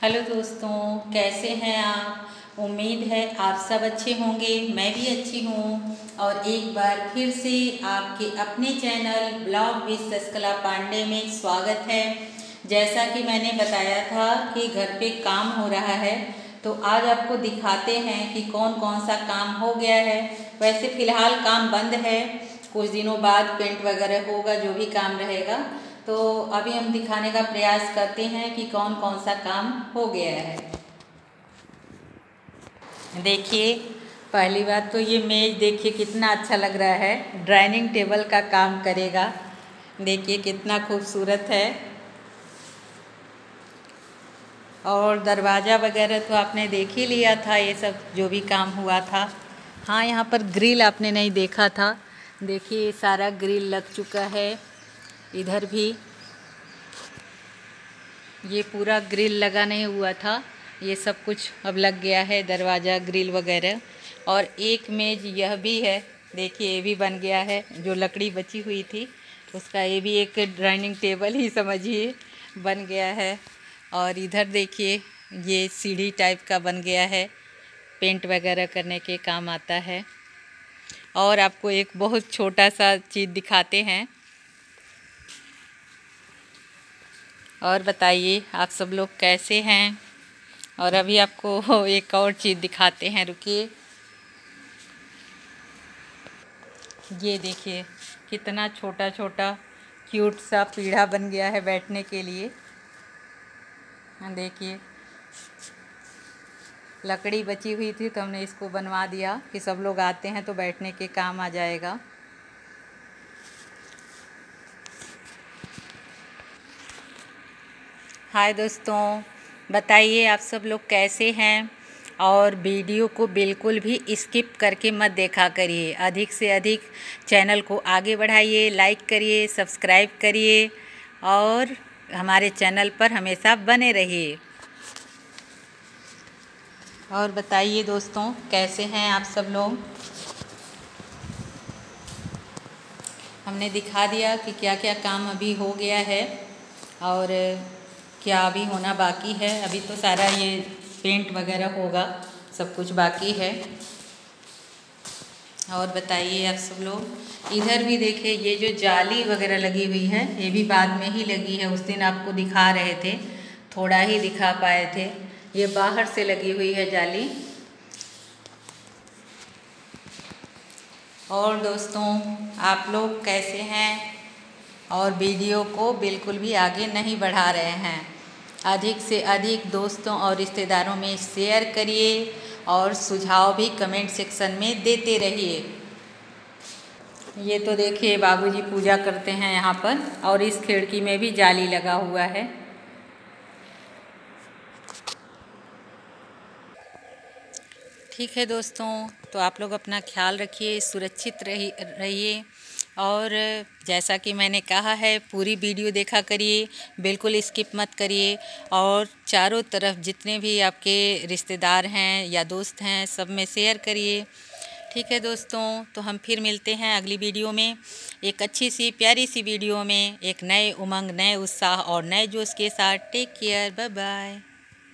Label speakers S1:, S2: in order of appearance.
S1: Hello दोस्तों, कैसे हैं आप? उम्मीद है आप सब अच्छे होंगे, मैं भी अच्छी हूँ। और एक बार फिर से आपके अपने चैनल ब्लॉग विद सस्कला पांडे में स्वागत है। जैसा कि मैंने बताया था कि घर पे काम हो रहा है तो आज आपको दिखाते हैं कि कौन कौन सा काम हो गया है। वैसे फ़िलहाल काम बंद है, कुछ दिनों बाद पेंट वगैरह होगा, जो भी काम रहेगा। तो अभी हम दिखाने का प्रयास करते हैं कि कौन कौन सा काम हो गया है। देखिए, पहली बात तो ये मेज देखिए कितना अच्छा लग रहा है। डाइनिंग टेबल का काम करेगा। देखिए कितना खूबसूरत है। और दरवाज़ा वगैरह तो आपने देख ही लिया था, ये सब जो भी काम हुआ था। हाँ यहाँ पर ग्रिल आपने नहीं देखा था। देखिए, सारा ग्रिल लग चुका है। इधर भी ये पूरा ग्रिल लगा नहीं हुआ था, ये सब कुछ अब लग गया है, दरवाज़ा, ग्रिल वगैरह। और एक मेज यह भी है, देखिए ये भी बन गया है, जो लकड़ी बची हुई थी, उसका ये भी एक डाइनिंग टेबल ही समझिए बन गया है। और इधर देखिए, ये सीढ़ी टाइप का बन गया है पेंट वगैरह करने के काम आता है। और आपको एक बहुत छोटा सा चीज़ दिखाते हैं और बताइए, आप सब लोग कैसे हैं? और अभी आपको एक और चीज़ दिखाते हैं, रुकिए। ये देखिए, कितना छोटा छोटा क्यूट सा पीढ़ा बन गया है बैठने के लिए। देखिए। लकड़ी बची हुई थी तो हमने इसको बनवा दिया कि सब लोग आते हैं तो बैठने के काम आ जाएगा। हाय दोस्तों, बताइए आप सब लोग कैसे हैं? और वीडियो को बिल्कुल भी स्किप करके मत देखा करिए। अधिक से अधिक चैनल को आगे बढ़ाइए, लाइक करिए, सब्सक्राइब करिए और हमारे चैनल पर हमेशा बने रहिए। और बताइए दोस्तों, कैसे हैं आप सब लोग? हमने दिखा दिया कि क्या क्या काम अभी हो गया है और क्या अभी होना बाकी है? अभी तो सारा ये पेंट वगैरह होगा, सब कुछ बाकी है। और बताइए आप सब लोग, इधर भी देखिए, ये जो जाली वगैरह लगी हुई है, ये भी बाद में ही लगी है। उस दिन आपको दिखा रहे थे, थोड़ा ही दिखा पाए थे। ये बाहर से लगी हुई है जाली। और दोस्तों, आप लोग कैसे हैं? और वीडियो को बिल्कुल भी आगे नहीं बढ़ा रहे हैं। अधिक से अधिक दोस्तों और रिश्तेदारों में शेयर करिए और सुझाव भी कमेंट सेक्शन में देते रहिए। ये तो देखिए बाबूजी पूजा करते हैं यहाँ पर और इस खिड़की में भी जाली लगा हुआ है। ठीक है दोस्तों तो आप लोग अपना ख्याल रखिए, सुरक्षित रहिए। और जैसा कि मैंने कहा है, पूरी वीडियो देखा करिए, बिल्कुल स्किप मत करिए और चारों तरफ़ जितने भी आपके रिश्तेदार हैं या दोस्त हैं, सब में शेयर करिए। ठीक है दोस्तों तो हम फिर मिलते हैं अगली वीडियो में। एक अच्छी सी, प्यारी सी वीडियो में, एक नए उमंग, नए उत्साह और नए जोश के साथ। Take care bye bye